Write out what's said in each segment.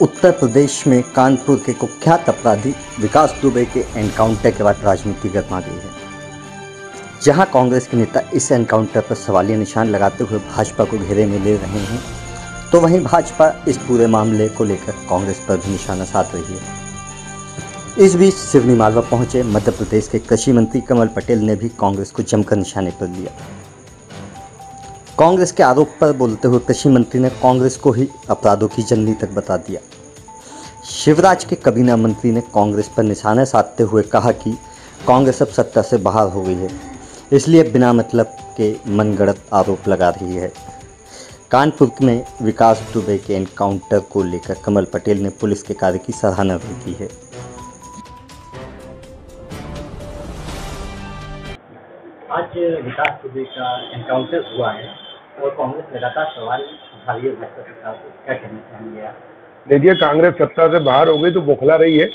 उत्तर प्रदेश में कानपुर के कुख्यात अपराधी विकास दुबे के एनकाउंटर के बाद राजनीति गर्मा गई है। जहाँ कांग्रेस के नेता इस एनकाउंटर पर सवालिया निशान लगाते हुए भाजपा को घेरे में ले रहे हैं तो वहीं भाजपा इस पूरे मामले को लेकर कांग्रेस पर भी निशाना साध रही है। इस बीच सिवनी मालवा पहुँचे मध्य प्रदेश के कृषि मंत्री कमल पटेल ने भी कांग्रेस को जमकर निशाने पर लिया। कांग्रेस के आरोप पर बोलते हुए कृषि मंत्री ने कांग्रेस को ही अपराधों की जननी तक बता दिया। शिवराज के कबीना मंत्री ने कांग्रेस पर निशाना साधते हुए कहा कि कांग्रेस अब सत्ता से बाहर हो गई है, इसलिए बिना मतलब के मनगढ़ंत आरोप लगा रही है। कानपुर में विकास दुबे के एनकाउंटर को लेकर कमल पटेल ने पुलिस के कार्य की सराहना भी की है। आज विकास दुबे का एनकाउंटर हुआ है। और कांग्रेस लगातार सवाल उठा रही है सरकार को क्या कहना चाहेंगे आप देखिए, कांग्रेस सत्ता से बाहर हो गई तो बौखला रही है।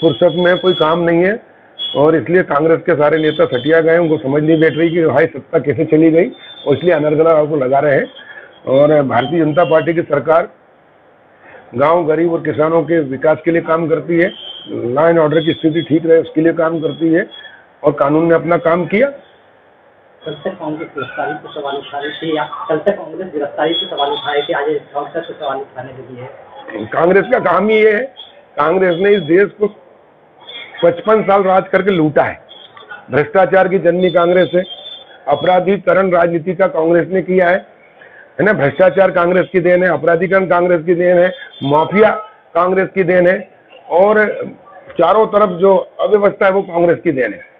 फुर्सत में कोई काम नहीं है और इसलिए कांग्रेस के सारे नेता सटिया गए, उनको समझ नहीं बैठ रही कि भाई सत्ता कैसे चली गई और इसलिए अनर्गला को लगा रहे हैं। और भारतीय जनता पार्टी की सरकार गाँव गरीब और किसानों के विकास के लिए काम करती है। लॉ एंड ऑर्डर की स्थिति ठीक रहे, उसके लिए काम करती है और कानून ने अपना काम किया। कल तक कांग्रेस गिरफ्तारी पे सवाल उठा रही थी या कल तक कांग्रेस गिरफ्तारी पे सवाल उठाए थे आज एनकाउंटर पे सवाल उठाने लगी है? कांग्रेस का काम ही ये है। कांग्रेस ने इस देश को पचपन साल राज करके लूटा है। भ्रष्टाचार की जननी कांग्रेस है। अपराधीकरण राजनीति का कांग्रेस ने किया है। है ना? भ्रष्टाचार कांग्रेस की देन है, अपराधीकरण कांग्रेस की देन है, माफिया कांग्रेस की देन है और चारों तरफ़ जो अव्यवस्था है वो कांग्रेस की देन है।